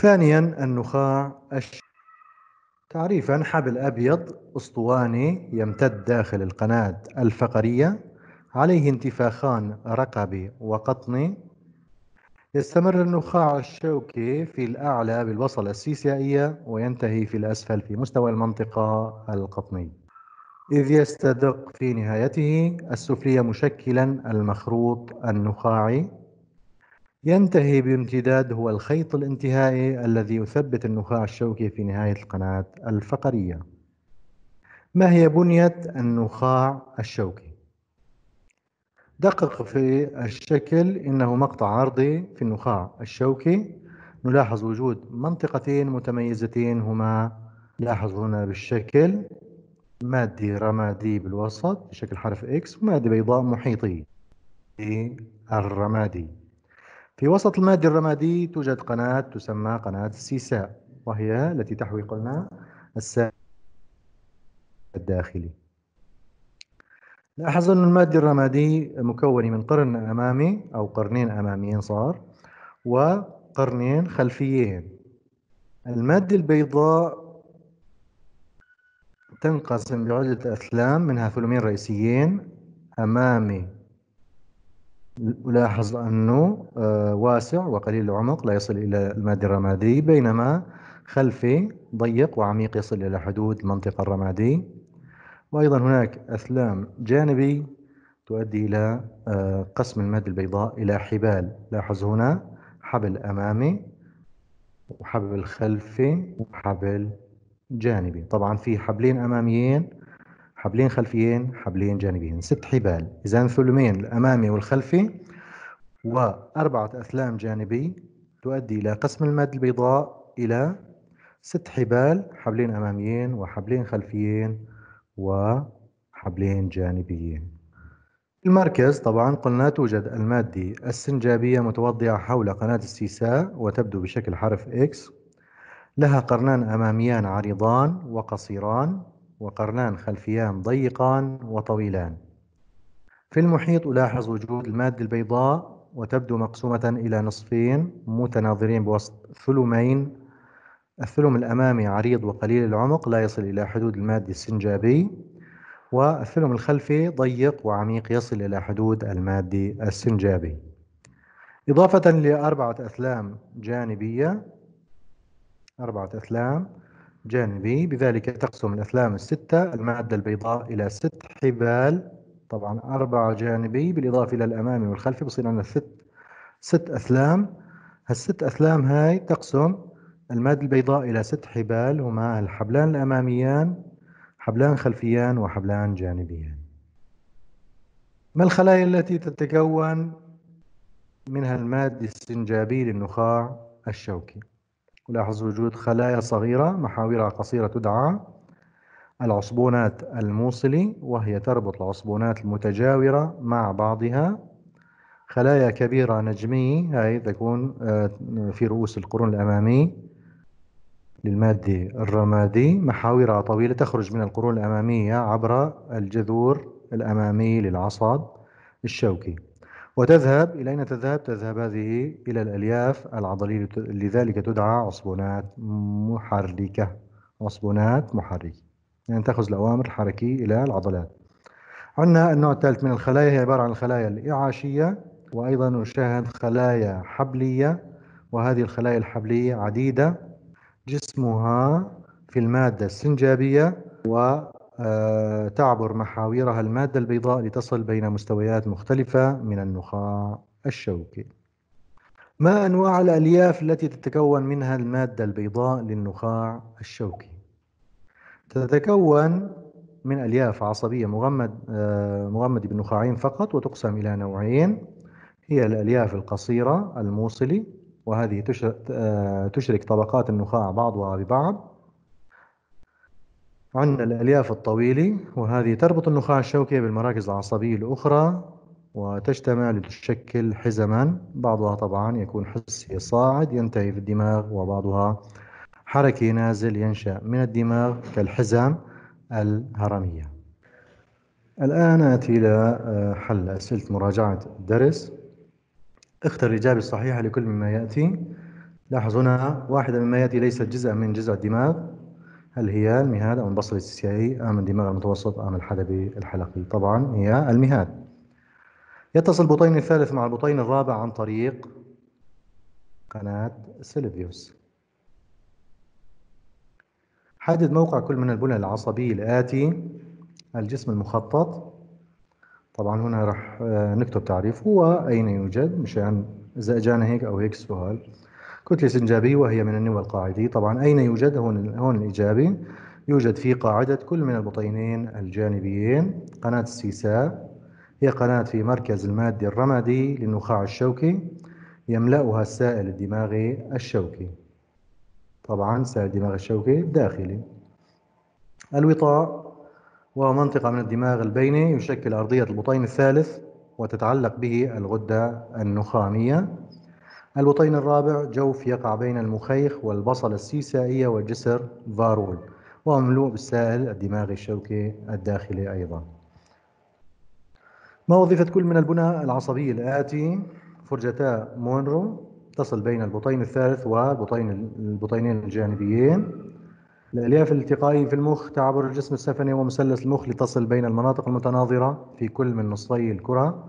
ثانيا النخاع الش... تعريفا حبل أبيض أسطواني يمتد داخل القناة الفقرية. عليه انتفاخان رقبي وقطني يستمر النخاع الشوكي في الأعلى بالبصلة السيسائية وينتهي في الأسفل في مستوى المنطقة القطنية إذ يستدق في نهايته السفلية مشكلا المخروط النخاعي. ينتهي بامتداد هو الخيط الانتهائي الذي يثبت النخاع الشوكي في نهاية القناة الفقرية. ما هي بنية النخاع الشوكي؟ دقق في الشكل إنه مقطع عرضي في النخاع الشوكي. نلاحظ وجود منطقتين متميزتين هما. لاحظ هنا بالشكل مادي رمادي بالوسط بشكل حرف X ومادة بيضاء محيطي. الرمادي في وسط المادة الرمادي توجد قناة تسمى قناة السيساء وهي التي تحوي قلنا السائل الداخلي. لاحظ أن المادة الرمادي مكون من قرن أمامي أو قرنين أماميين صار وقرنين خلفيين. المادة البيضاء تنقسم بعدة أثلام منها ثلمين رئيسيين أمامي ألاحظ أنه آه، واسع وقليل العمق لا يصل إلى المادة الرمادي بينما خلفي ضيق وعميق يصل إلى حدود المنطقة الرمادي. وأيضا هناك أثلام جانبي تؤدي إلى آه، قسم المادة البيضاء إلى حبال. لاحظ هنا حبل أمامي وحبل خلفي وحبل جانبي. طبعا في حبلين أماميين حبلين خلفيين حبلين جانبيين. ست حبال. إذا ثلمين الأمامي والخلفي وأربعة أثلام جانبي تؤدي إلى قسم المادة البيضاء إلى ست حبال حبلين أماميين وحبلين خلفيين وحبلين جانبيين. المركز طبعا قلنا توجد المادة السنجابية متوضعة حول قناة السيساء وتبدو بشكل حرف إكس. لها قرنان أماميان عريضان وقصيران. وقرنان خلفيان ضيقان وطويلان. في المحيط ألاحظ وجود المادة البيضاء وتبدو مقسومة إلى نصفين متناظرين بوسط ثلمين. الثلم الأمامي عريض وقليل العمق لا يصل إلى حدود المادة السنجابي. والثلم الخلفي ضيق وعميق يصل إلى حدود المادة السنجابي. إضافة لأربعة أثلام جانبية أربعة أثلام جانبي بذلك تقسم الأثلام الستة المادة البيضاء إلى ست حبال. طبعا أربعة جانبي بالإضافة إلى الأمامي والخلفي بصير عندنا ست ست أثلام. هالست أثلام هاي تقسم المادة البيضاء إلى ست حبال هما الحبلان الأماميان حبلان خلفيان وحبلان جانبيان. ما الخلايا التي تتكون منها المادة السنجابية للنخاع الشوكي؟ ولاحظ وجود خلايا صغيرة محاورها قصيرة تدعى العصبونات الموصلي وهي تربط العصبونات المتجاورة مع بعضها. خلايا كبيرة نجمية هاي تكون آه، في رؤوس القرون الأمامي للمادة الرمادي محاورها طويلة تخرج من القرون الأمامية عبر الجذور الأمامي للعصب الشوكي. وتذهب إلى أين تذهب؟ تذهب هذه إلى الألياف العضلية لذلك تدعى عصبونات محركة. عصبونات محركة. يعني تأخذ الأوامر الحركية إلى العضلات. عندنا النوع الثالث من الخلايا هي عبارة عن الخلايا الإعاشية وأيضا نشاهد خلايا حبلية وهذه الخلايا الحبلية عديدة. جسمها في المادة السنجابية و تعبر محاورها المادة البيضاء لتصل بين مستويات مختلفة من النخاع الشوكي. ما أنواع الألياف التي تتكون منها المادة البيضاء للنخاع الشوكي؟ تتكون من ألياف عصبية مغمد آه، مغمدة بالنخاعين فقط وتقسم إلى نوعين. هي الألياف القصيرة الموصلي وهذه آه، تشرك طبقات النخاع بعضها ببعض. عندنا الألياف الطويلة وهذه تربط النخاع الشوكي بالمراكز العصبية الأخرى وتجتمع لتشكل حزما بعضها طبعا يكون حسي صاعد ينتهي في الدماغ وبعضها حركي نازل ينشأ من الدماغ كالحزم الهرمية. الآن آتي إلى آه، حل أسئلة مراجعة الدرس. اختر الإجابة الصحيحة لكل مما يأتي. لاحظ هنا واحدة مما يأتي ليست جزءا من جزء الدماغ. هل هي المهاد أو البصر الاستسيائي أم الدماغ المتوسط أم الحلبي الحلقي. طبعا هي المهاد. يتصل البطين الثالث مع البطين الرابع عن طريق قناة سيلفيوس حدد موقع كل من البنى العصبي الآتي الجسم المخطط. طبعا هنا راح آه، نكتب تعريف هو أين يوجد؟ مشان إذا أجانا هيك أو هيك سؤال. كتلة سنجابية وهي من النوى القاعدي. طبعا أين يوجد؟ هون هون الإجابة. يوجد في قاعدة كل من البطينين الجانبيين. قناة السيساء. هي قناة في مركز المادي الرمدي للنخاع الشوكي. يملأها السائل الدماغي الشوكي. طبعا سائل الدماغ الشوكي داخلي. الوطاء وهو منطقة من الدماغ البيني يشكل أرضية البطين الثالث وتتعلق به الغدة النخامية. البطين الرابع جوف يقع بين المخيخ والبصلة السيسائية والجسر فارول وهو مملوء بالسائل الدماغي الشوكي الداخلي أيضا. ما وظيفة كل من البنى العصبية الآتي؟ فرجتا مونرو تصل بين البطين الثالث والبطين البطينين الجانبيين. الألياف الالتقائية في المخ تعبر الجسم الثفني ومثلث المخ لتصل بين المناطق المتناظرة في كل من نصفي الكرة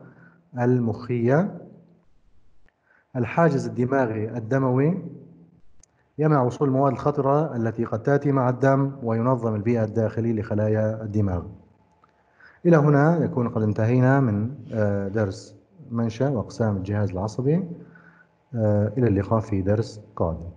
المخية. الحاجز الدماغي الدموي يمنع وصول المواد الخطرة التي قد تأتي مع الدم وينظم البيئة الداخلي لخلايا الدماغ. إلى هنا يكون قد انتهينا من آه، درس منشأ وأقسام الجهاز العصبي. آه، إلى اللقاء في درس قادم.